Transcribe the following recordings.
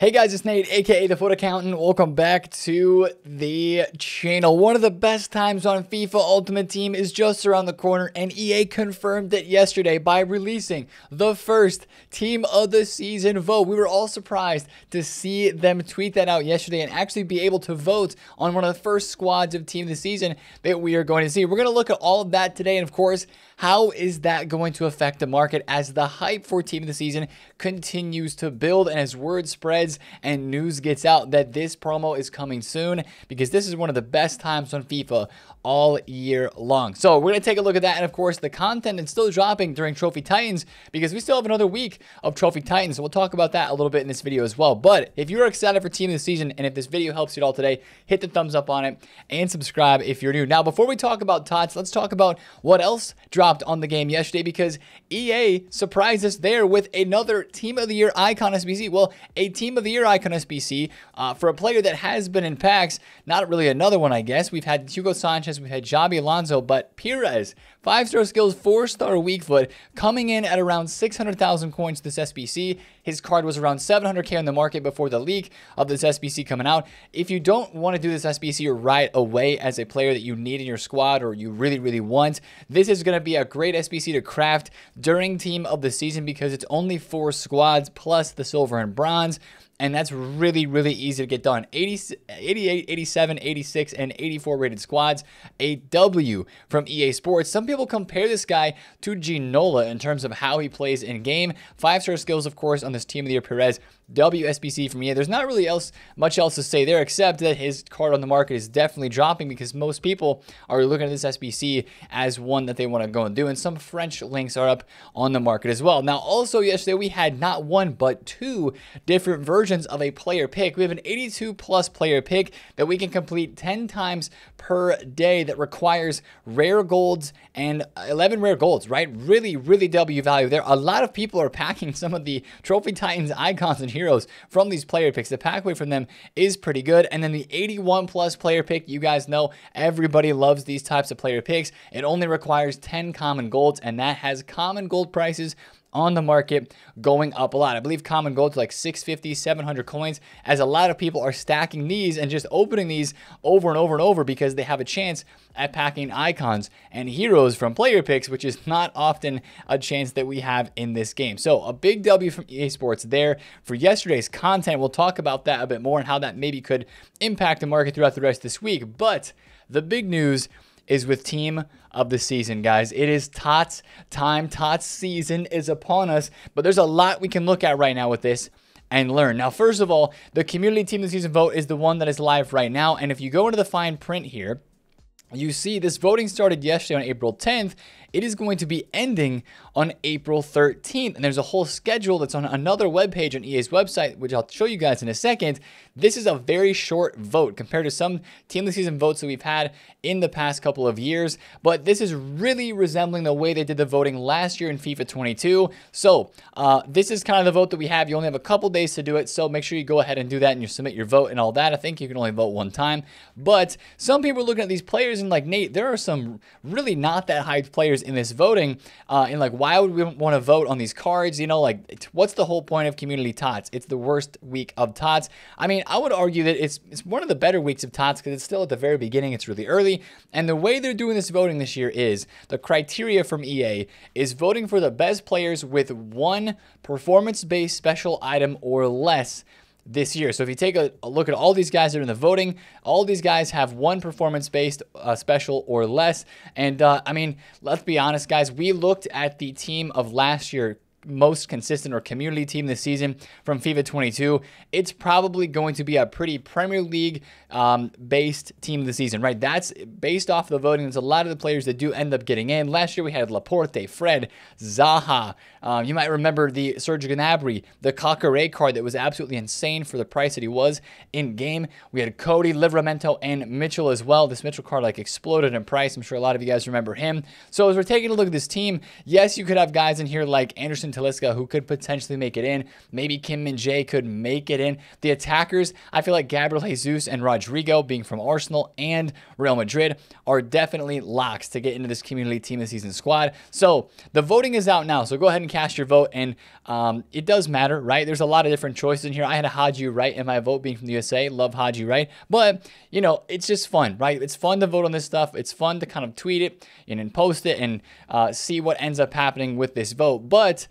Hey guys, it's Nate, aka The FUT Accountant. Welcome back to the channel. One of the best times on FIFA Ultimate Team is just around the corner, and EA confirmed it yesterday by releasing the first Team of the Season vote. We were all surprised to see them tweet that out yesterday and actually be able to vote on one of the first squads of Team of the Season that we are going to see. We're going to look at all of that today, and of course, how is that going to affect the market as the hype for Team of the Season continues to build and as word spreads and news gets out that this promo is coming soon because this is one of the best times on FIFA all year long. So we're going to take a look at that. And of course, the content is still dropping during Trophy Titans because we still have another week of Trophy Titans. So we'll talk about that a little bit in this video as well. But if you're excited for Team of the Season and if this video helps you at all today, hit the thumbs up on it and subscribe if you're new. Now, before we talk about TOTS, let's talk about what else dropped on the game yesterday because EA surprised us there with another Team of the Year icon SBC. Well, a Team of the Year icon SBC uh, for a player that has been in packs. Not really another one, I guess. We've had Hugo Sanchez Sanchez, we've had Xabi Alonso, but Pires, five star skills, four star weak foot, coming in at around 600,000 coins this SBC. His card was around 700k on the market before the leak of this SBC coming out. If you don't want to do this SBC right away as a player that you need in your squad or you really, really want, this is going to be a great SBC to craft during team of the season because it's only four squads plus the silver and bronze and that's really, really easy to get done. 80, 88, 87, 86, and 84 rated squads. A W from EA Sports. Some people compare this guy to Ginola in terms of how he plays in game. Five star skills, of course, on this team of the year Pires. WSBC from EA. There's not really else much else to say there except that his card on the market is definitely dropping because most people are looking at this SBC as one that they want to go and do. And some French links are up on the market as well. Now, also yesterday we had not one but two different versions versions of a player pick. We have an 82 plus player pick that we can complete 10 times per day that requires rare golds and 11 rare golds, right? Really, really W value there. A lot of people are packing some of the Trophy Titans icons and heroes from these player picks. The pack away from them is pretty good. And then the 81 plus player pick, you guys know everybody loves these types of player picks. It only requires 10 common golds, and that has common gold prices on the market going up a lot. I believe common gold to like 650, 700 coins as a lot of people are stacking these and just opening these over and over and over because they have a chance at packing icons and heroes from player picks, which is not often a chance that we have in this game. So a big W from EA Sports there for yesterday's content. We'll talk about that a bit more and how that maybe could impact the market throughout the rest of this week. But the big news is with team of the season, guys. It is TOTS time. TOTS season is upon us, but there's a lot we can look at right now with this and learn. Now, first of all, the community team of the season vote is the one that is live right now. And if you go into the fine print here, you see this voting started yesterday on April 10th it is going to be ending on April 13th. And there's a whole schedule that's on another webpage on EA's website, which I'll show you guys in a second. This is a very short vote compared to some team of the season votes that we've had in the past couple of years. But this is really resembling the way they did the voting last year in FIFA 22. So uh, this is kind of the vote that we have. You only have a couple days to do it. So make sure you go ahead and do that and you submit your vote and all that. I think you can only vote one time. But some people are looking at these players and like, Nate, there are some really not that high players in this voting uh, and like why would we want to vote on these cards you know? Like what's the whole point of community tots? It's the worst week of tots. I mean i would argue that it's it's one of the better weeks of tots because it's still at the very beginning it's really early and the way they're doing this voting this year is the criteria from ea is voting for the best players with one performance based special item or less this year. So if you take a, a, look at all these guys that are in the voting, all these guys have one performance-based uh, special or less. And uh, I mean, let's be honest, guys. We looked at the team of last year most consistent or community team this season from FIFA 22, it's probably going to be a pretty Premier League um, based team the season, right? That's based off the voting. There's a lot of the players that do end up getting in. Last year we had Laporte, Fred, Zaha. Um, you might remember the Serge Gnabry, the Caqueret card that was absolutely insane for the price that he was in game. We had Coady, Livramento, and Mitchell as well. This Mitchell card like exploded in price. I'm sure a lot of you guys remember him. So as we're taking a look at this team, yes, you could have guys in here like Anderson Christian Talisca, who could potentially make it in. Maybe Kim Min Jae could make it in. The attackers, I feel like Gabriel Jesus and Rodrygo, being from Arsenal and Real Madrid, are definitely locks to get into this community team of the season squad. So the voting is out now. So go ahead and cast your vote. And um, it does matter, right? There's a lot of different choices in here. I had a Haji Wright in my vote being from the USA. Love Haji Wright. But, you know, it's just fun, right? It's fun to vote on this stuff. It's fun to kind of tweet it and then post it and uh, see what ends up happening with this vote. But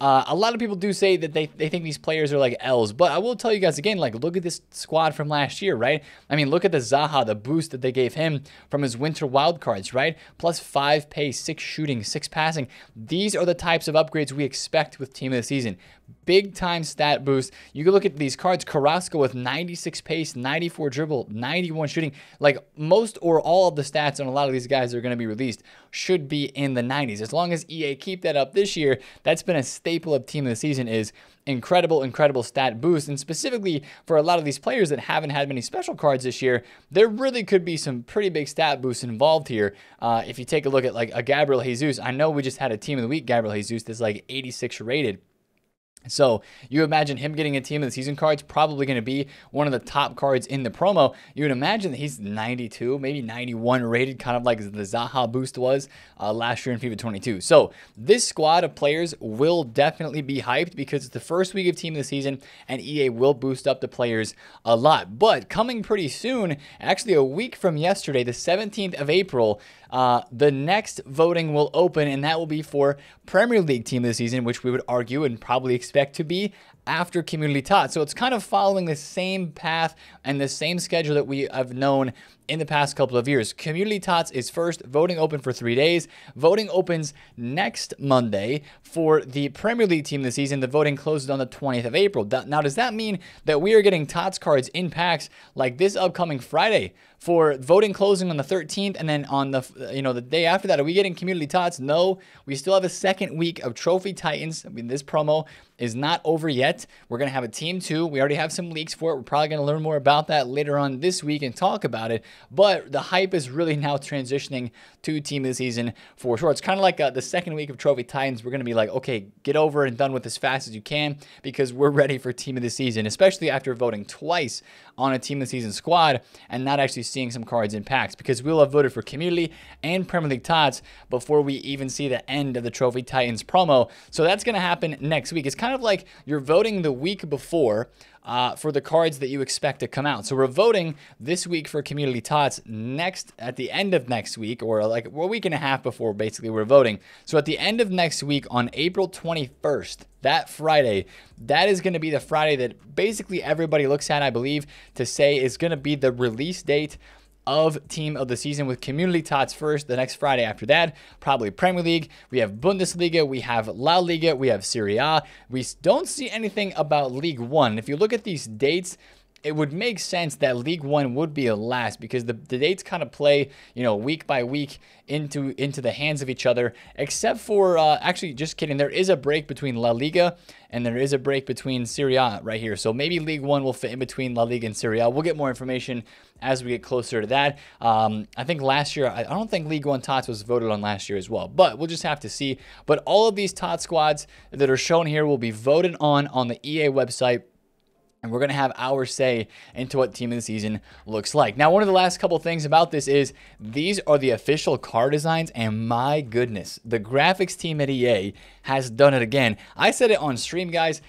uh, a lot of people do say that they, they think these players are like L's, but I will tell you guys again, like, look at this squad from last year, right? I mean, look at the Zaha, the boost that they gave him from his winter wildcards, right? Plus five pace, six shooting, six passing. These are the types of upgrades we expect with Team of the Season. Big time stat boost. You can look at these cards Carrasco with 96 pace, 94 dribble, 91 shooting. Like most or all of the stats on a lot of these guys that are going to be released should be in the 90s. As long as EA keep that up this year, that's been a staple of team of the season is incredible, incredible stat boost. And specifically for a lot of these players that haven't had many special cards this year, there really could be some pretty big stat boosts involved here. Uh, if you take a look at like a Gabriel Jesus, I know we just had a team of the week, Gabriel Jesus, that's like 86 rated. So you imagine him getting a team of the season cards, probably going to be one of the top cards in the promo. You would imagine that he's 92, maybe 91 rated, kind of like the Zaha boost was uh, last year in FIFA 22. So this squad of players will definitely be hyped because it's the first week of team of the season and EA will boost up the players a lot. But coming pretty soon, actually a week from yesterday, the 17th of April, uh, the next voting will open, and that will be for Premier League team of the season, which we would argue and probably expect to be after Community Tots. So it's kind of following the same path and the same schedule that we have known in the past couple of years. Community Tots is first, voting open for three days. Voting opens next Monday for the Premier League team this season. The voting closes on the 20th of April. Now, does that mean that we are getting Tots cards in packs like this upcoming Friday for voting closing on the 13th and then on the you know the day after that are we getting community tots? No. We still have a second week of trophy titans. I mean this promo is not over yet. We're going to have a team two we already have some leaks for it. We're probably going to learn more about that later on this week and talk about it. But the hype is really now transitioning to team of the season for sure. It's kind of like uh, the second week of trophy titans. We're going to be like okay get over and done with as fast as you can because we're ready for team of the season especially after voting twice on a team of the season squad and not actually seeing some cards in packs because we'll have voted for community and Premier League Tots before we even see the end of the Trophy Titans promo. So that's going to happen next week. It's kind of like you're voting the week before uh, for the cards that you expect to come out. So we're voting this week for Community Tots next at the end of next week, or like a week and a half before basically we're voting. So at the end of next week on April 21st, that Friday, that is going to be the Friday that basically everybody looks at, I believe, to say is going to be the release date of team of the season with community tots first the next Friday after that probably Premier League. We have Bundesliga we have La Liga we have Serie A. We don't see anything about League 1 if you look at these dates it would make sense that League One would be a last because the, the dates kind of play, you know, week by week into into the hands of each other. Except for uh, actually, just kidding. There is a break between La Liga and there is a break between Serie A right here. So maybe League One will fit in between La Liga and Serie A. We'll get more information as we get closer to that. Um, I think last year, I, I don't think League One Tots was voted on last year as well, but we'll just have to see. But all of these Tot squads that are shown here will be voted on on the EA website and we're going to have our say into what team of the season looks like. Now, one of the last couple things about this is these are the official car designs, and my goodness, the graphics team at EA has done it again. I said it on stream, guys.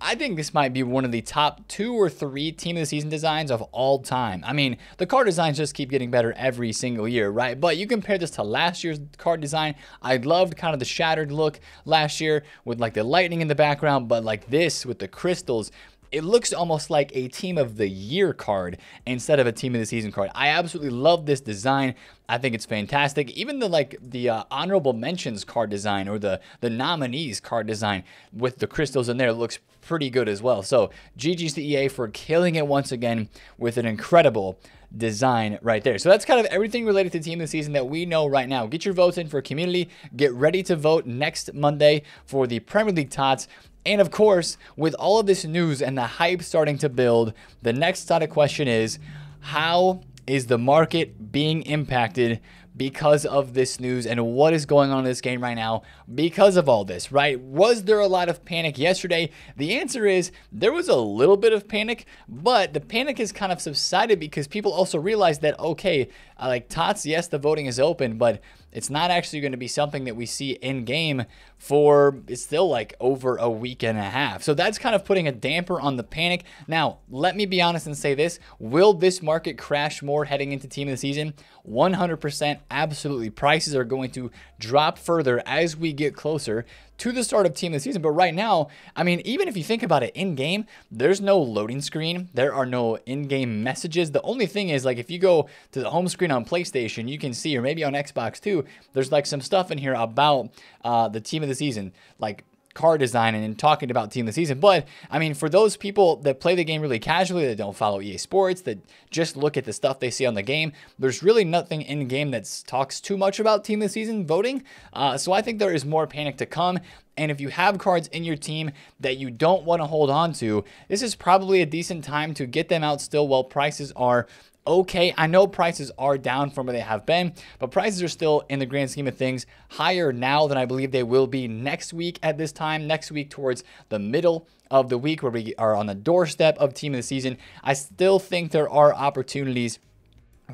I think this might be one of the top two or three team of the season designs of all time. I mean, the car designs just keep getting better every single year, right? But you compare this to last year's car design. I loved kind of the shattered look last year with like the lightning in the background, but like this with the crystals it looks almost like a team of the year card instead of a team of the season card. I absolutely love this design. I think it's fantastic. Even the like the uh, honorable mentions card design or the the nominees card design with the crystals in there looks pretty good as well. So GG's to EA for killing it once again with an incredible design right there. So that's kind of everything related to team this season that we know right now. Get your votes in for community. Get ready to vote next Monday for the Premier League Tots. And of course, with all of this news and the hype starting to build, the next sort of question is how is the market being impacted because of this news and what is going on in this game right now because of all this, right? Was there a lot of panic yesterday? The answer is there was a little bit of panic, but the panic has kind of subsided because people also realized that, okay, like Tots, yes, the voting is open, but it's not actually going to be something that we see in game for it's still like over a week and a half. So that's kind of putting a damper on the panic. Now, let me be honest and say this will this market crash more heading into team of the season? 100% absolutely. Prices are going to drop further as we get closer to the start of team of the season. But right now, I mean, even if you think about it in game, there's no loading screen. There are no in game messages. The only thing is, like, if you go to the home screen on PlayStation, you can see, or maybe on Xbox too, there's like some stuff in here about uh, the team of the season. Like, car design and talking about team of the season. But I mean, for those people that play the game really casually, that don't follow EA Sports, that just look at the stuff they see on the game, there's really nothing in game that talks too much about team of the season voting. Uh, so I think there is more panic to come. And if you have cards in your team that you don't want to hold on to, this is probably a decent time to get them out still while prices are okay. I know prices are down from where they have been, but prices are still, in the grand scheme of things, higher now than I believe they will be next week at this time. Next week, towards the middle of the week, where we are on the doorstep of team of the season, I still think there are opportunities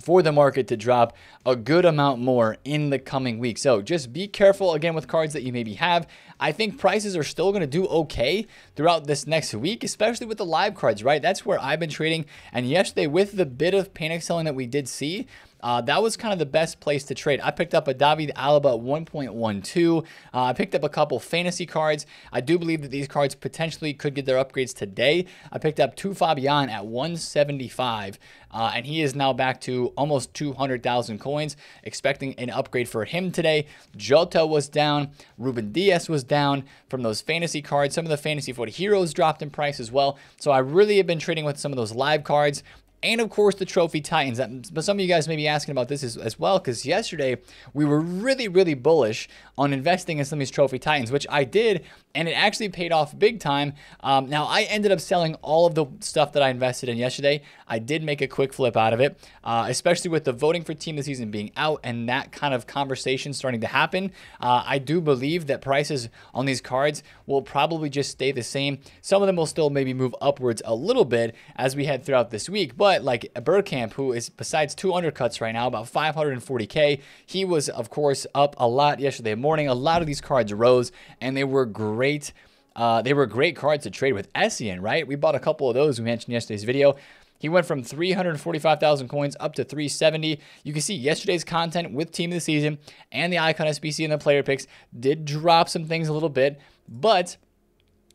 for the market to drop a good amount more in the coming week. So just be careful again with cards that you maybe have. I think prices are still going to do okay throughout this next week, especially with the live cards, right? That's where I've been trading. And yesterday, with the bit of panic selling that we did see, uh, that was kind of the best place to trade. I picked up a David Alaba at 1.12. Uh, I picked up a couple fantasy cards. I do believe that these cards potentially could get their upgrades today. I picked up two Fabian at 175, uh, and he is now back to almost 200,000 coins. Expecting an upgrade for him today. Jota was down. Ruben Dias was down from those fantasy cards. Some of the fantasy FUT heroes dropped in price as well. So I really have been trading with some of those live cards and of course the trophy titans. But some of you guys may be asking about this as, as well because yesterday we were really really bullish on investing in some of these trophy titans which i did and it actually paid off big time. Um, now i ended up selling all of the stuff that i invested in yesterday. I did make a quick flip out of it uh, especially with the voting for team of the season being out and that kind of conversation starting to happen. Uh, i do believe that prices on these cards will probably just stay the same. Some of them will still maybe move upwards a little bit as we head throughout this week but but like Bergkamp, who is besides two undercuts right now, about 540K, he was, of course, up a lot yesterday morning. A lot of these cards rose, and they were great. Uh, they were great cards to trade with Essien, right? We bought a couple of those we mentioned yesterday's video. He went from 345,000 coins up to 370. You can see yesterday's content with Team of the Season and the Icon SBC and the player picks did drop some things a little bit, but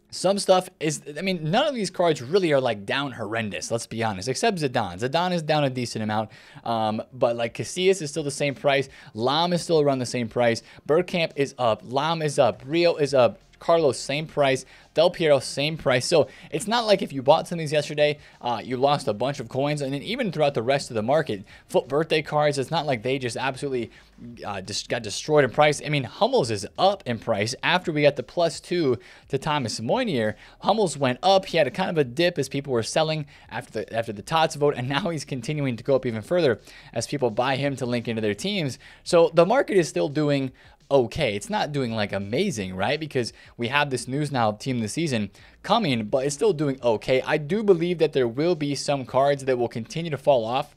some stuff is, I mean, none of these cards really are like down horrendous, let's be honest, except Zidane. Zidane is down a decent amount, um, but like Casillas is still the same price. Lahm is still around the same price. Bergkamp is up. Lahm is up. Rio is up. Carlos, same price. Del Piero, same price. So it's not like if you bought some of these yesterday, uh, you lost a bunch of coins. And then even throughout the rest of the market, FUT birthday cards, it's not like they just absolutely uh, just got destroyed in price. I mean, Hummels is up in price after we got the plus two to Thomas Meunier. Hummels went up. He had a kind of a dip as people were selling after the after the Tots vote, and now he's continuing to go up even further as people buy him to link into their teams. So the market is still doing okay. It's not doing like amazing, right? Because we have this news now team the season coming, but it's still doing okay. I do believe that there will be some cards that will continue to fall off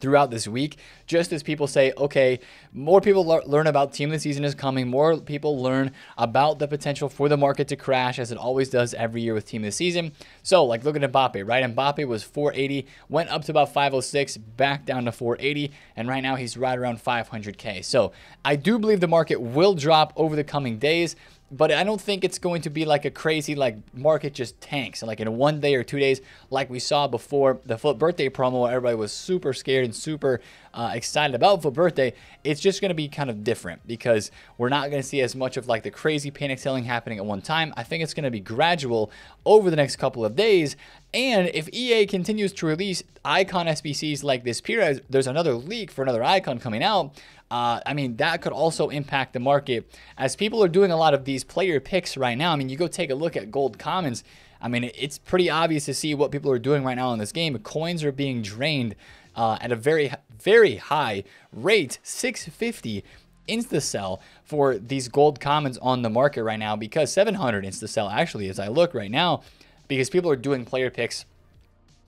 throughout this week, just as people say, okay, more people learn about team the season is coming, more people learn about the potential for the market to crash, as it always does every year with team the season. So, like, look at Mbappe, right? Mbappe was 480, went up to about 506, back down to 480, and right now he's right around 500K. So, I do believe the market will drop over the coming days but I don't think it's going to be like a crazy like market just tanks like in one day or two days like we saw before the FUT birthday promo where everybody was super scared and super uh, excited about FUT birthday. It's just going to be kind of different because we're not going to see as much of like the crazy panic selling happening at one time. I think it's going to be gradual over the next couple of days. And if EA continues to release icon SBCs like this period, there's another leak for another icon coming out uh, I mean, that could also impact the market as people are doing a lot of these player picks right now. I mean, you go take a look at gold commons. I mean, it's pretty obvious to see what people are doing right now in this game. Coins are being drained uh, at a very, very high rate, 650 insta sell for these gold commons on the market right now because 700 insta sell actually as I look right now because people are doing player picks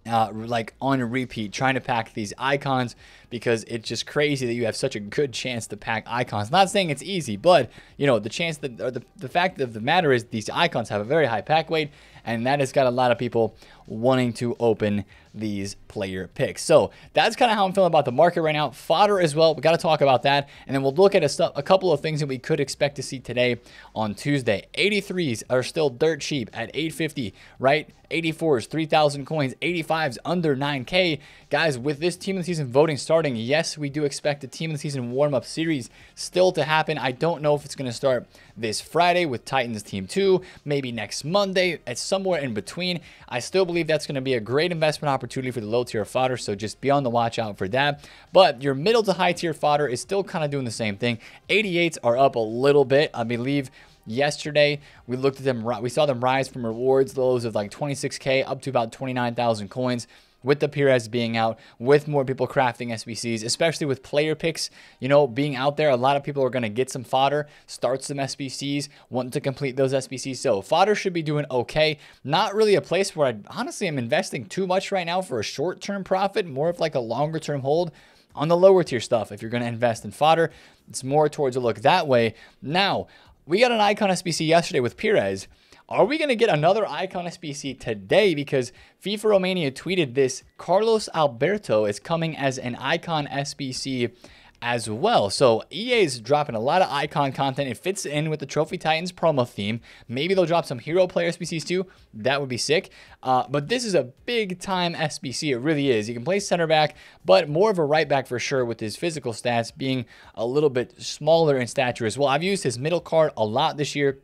uh, like on repeat, trying to pack these icons because it's just crazy that you have such a good chance to pack icons. Not saying it's easy, but you know the chance that the, the fact of the matter is these icons have a very high pack weight, and that has got a lot of people wanting to open these player picks. So that's kind of how I'm feeling about the market right now. Fodder as well. We got to talk about that, and then we'll look at a, stu- a couple of things that we could expect to see today on Tuesday. 83s are still dirt cheap at 850, right? 84s, 3,000 coins. 85s under 9K. Guys, with this team of the season voting starting, yes, we do expect the team of the season warm up series still to happen. I don't know if it's going to start this Friday with Titans Team 2, maybe next Monday, at somewhere in between. I still believe that's going to be a great investment opportunity for the low tier fodder, so just be on the watch out for that. But your middle to high tier fodder is still kind of doing the same thing. 88s are up a little bit. I believe yesterday. We looked at them, we saw them rise from rewards lows of like 26K up to about 29,000 coins with the Pires being out, with more people crafting SBCs, especially with player picks, you know, being out there, a lot of people are going to get some fodder, start some SBCs, want to complete those SBCs. So fodder should be doing okay. Not really a place where I honestly am investing too much right now for a short-term profit, more of like a longer-term hold on the lower tier stuff. If you're going to invest in fodder, it's more towards a look that way. Now, we got an icon SBC yesterday with Pires. Are we going to get another Icon SBC today? Because FIFA Romania tweeted this Carlos Alberto is coming as an Icon SBC as well. So EA is dropping a lot of icon content. It fits in with the Trophy Titans promo theme. Maybe they'll drop some hero player SBCs too. That would be sick. Uh, but this is a big time SBC. It really is. You can play center back, but more of a right back for sure with his physical stats being a little bit smaller in stature as well. I've used his middle card a lot this year.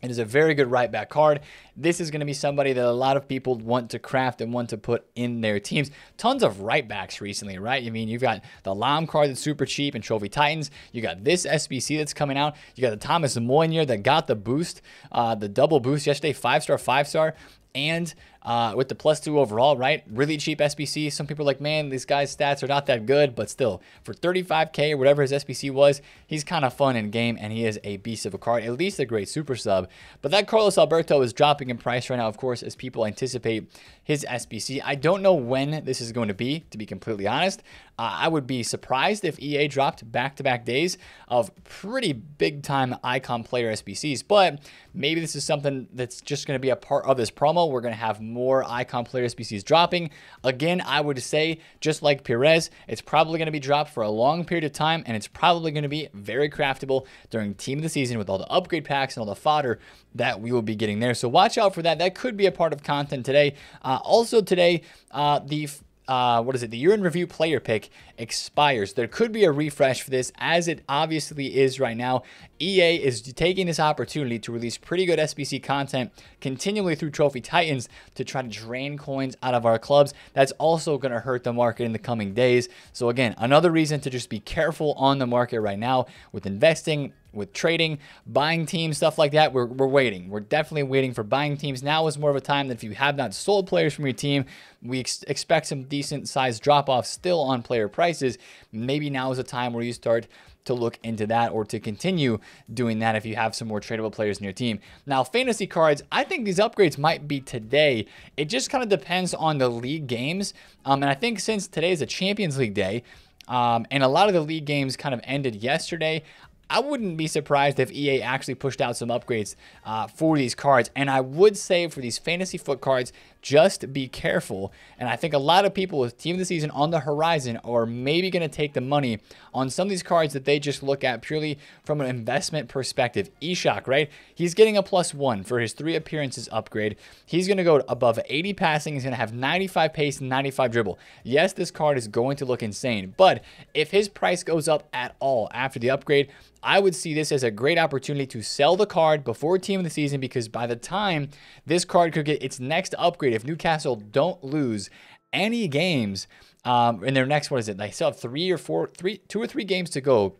It is a very good right back card. This is going to be somebody that a lot of people want to craft and want to put in their teams. Tons of right backs recently, right? I mean, you've got the Lahm card that's super cheap and Trophy Titans. You got this SBC that's coming out. You got the Thomas Meunier that got the boost, uh, the double boost yesterday, five star, five star and uh, with the plus two overall, right? Really cheap SBC. Some people are like, man, these guy's stats are not that good, but still, for 35K or whatever his SBC was, he's kind of fun in game, and he is a beast of a card, at least a great super sub. But that Carlos Alberto is dropping in price right now, of course, as people anticipate his SBC. I don't know when this is going to be, to be completely honest. Uh, I would be surprised if EA dropped back-to-back days of pretty big-time icon player SBCs, but maybe this is something that's just going to be a part of this promo. We're going to have more icon player SBCs dropping. Again, I would say, just like Pires, it's probably going to be dropped for a long period of time, and it's probably going to be very craftable during team of the season with all the upgrade packs and all the fodder that we will be getting there. So watch out for that. That could be a part of content today. Uh, also today, uh, the uh, what is it? The year in review player pick expires. There could be a refresh for this, as it obviously is right now. EA is taking this opportunity to release pretty good SBC content continually through Trophy Titans to try to drain coins out of our clubs. That's also going to hurt the market in the coming days. So, again, another reason to just be careful on the market right now with investing with trading, buying teams, stuff like that, we're, we're waiting. We're definitely waiting for buying teams. Now is more of a time that if you have not sold players from your team, we ex expect some decent size drop off still on player prices. Maybe now is a time where you start to look into that or to continue doing that if you have some more tradable players in your team. Now, fantasy cards, I think these upgrades might be today. It just kind of depends on the league games. Um, and I think since today is a Champions League day, um, and a lot of the league games kind of ended yesterday. I wouldn't be surprised if EA actually pushed out some upgrades uh, for these cards. And I would say for these fantasy FUT cards, just be careful. And I think a lot of people with Team of the Season on the horizon are maybe going to take the money on some of these cards that they just look at purely from an investment perspective. Isak, right? He's getting a plus one for his three appearances upgrade. He's going to go above 80 passing. He's going to have 95 pace 95 dribble. Yes, this card is going to look insane, but if his price goes up at all after the upgrade, I would see this as a great opportunity to sell the card before team of the season because by the time this card could get its next upgrade, if Newcastle don't lose any games um, in their next, what is it? They still have three or four, three, two or three games to go.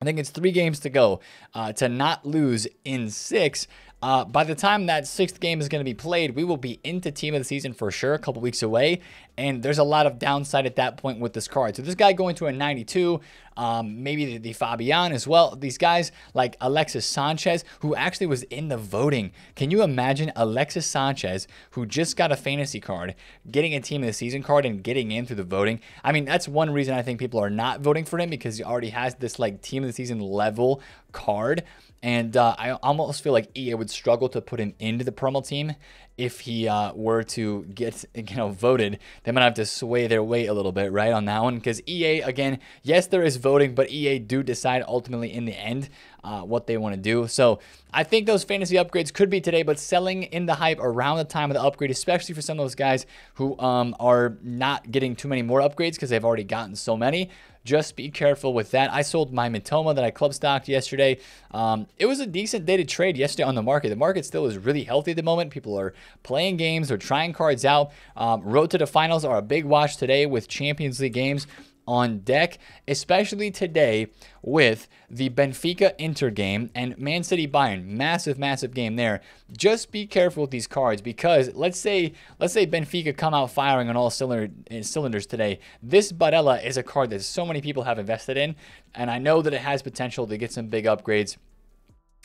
I think it's three games to go uh, to not lose in six. Uh, by the time that sixth game is going to be played, we will be into team of the season for sure, a couple weeks away. And there's a lot of downside at that point with this card. So this guy going to a 92, um, maybe the, the Fabian as well. These guys like Alexis Sanchez, who actually was in the voting. Can you imagine Alexis Sanchez, who just got a fantasy card, getting a team of the season card and getting in through the voting? I mean, that's one reason I think people are not voting for him because he already has this like team of the season level card. And uh, I almost feel like EA would struggle to put him into the promo team if he uh, were to get you know voted. They might have to sway their weight a little bit, right, on that one. Because EA, again, yes, there is voting, but EA do decide ultimately in the end uh, what they want to do. So I think those fantasy upgrades could be today, but selling in the hype around the time of the upgrade, especially for some of those guys who um, are not getting too many more upgrades because they've already gotten so many. Just be careful with that. I sold my Mitoma that I club stocked yesterday. Um, it was a decent day to trade yesterday on the market. The market still is really healthy at the moment. People are playing games, they're trying cards out. Um, road to the finals are a big watch today with Champions League games on deck, especially today with the Benfica Inter game and Man City Bayern. Massive, massive game there. Just be careful with these cards because let's say let's say Benfica come out firing on all cylinder, eh, cylinders today. This Barella is a card that so many people have invested in, and I know that it has potential to get some big upgrades.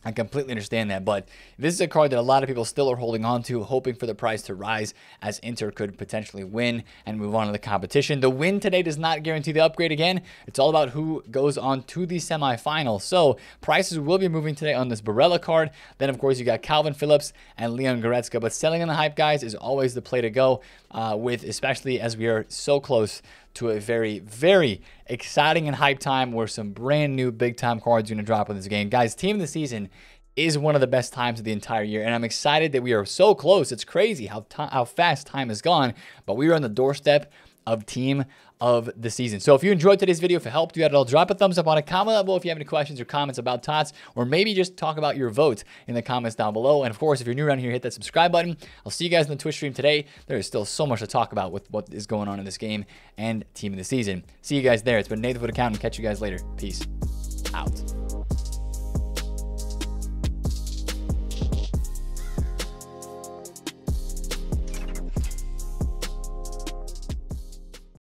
I completely understand that, but this is a card that a lot of people still are holding on to, hoping for the price to rise as Inter could potentially win and move on to the competition. The win today does not guarantee the upgrade again. It's all about who goes on to the semifinal. So prices will be moving today on this Barella card. Then, of course, you got Kalvin Phillips and Leon Goretzka. But selling on the hype, guys, is always the play to go, uh, with especially as we are so close to a very, very exciting and hype time where some brand new big time cards are going to drop in this game. Guys, team of the season is one of the best times of the entire year. And I'm excited that we are so close. It's crazy how, how fast time has gone, but we are on the doorstep of team of the season. So if you enjoyed today's video, if it helped you at all, drop a thumbs up on a comment level if you have any questions or comments about TOTS, or maybe just talk about your votes in the comments down below. And of course, if you're new around here, hit that subscribe button. I'll see you guys in the Twitch stream today. There is still so much to talk about with what is going on in this game and team of the season. See you guys there. It's been Nathan FUT Accountant. Catch you guys later. Peace out.